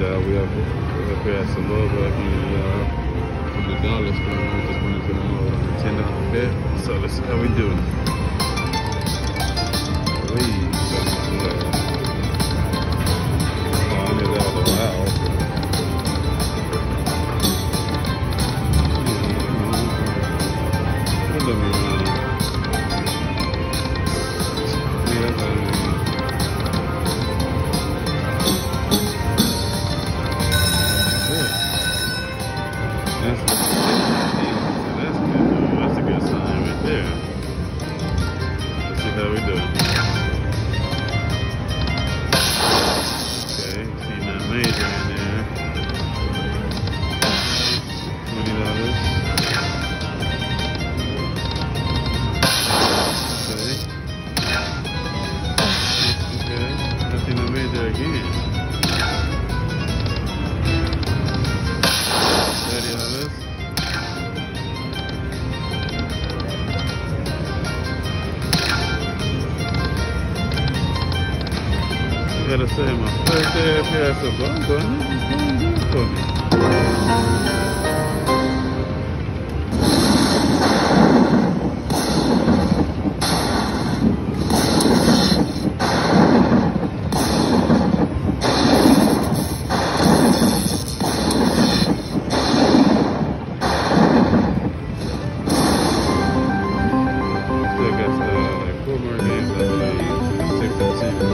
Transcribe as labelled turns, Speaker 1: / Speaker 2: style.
Speaker 1: Y'all. We up, we up here at y'all. From the dollar store. We just went into the on ten dollar bet. So let's see how we do. We Oh, I How we do. Gotta say my first day up here, so I'm going to uh, and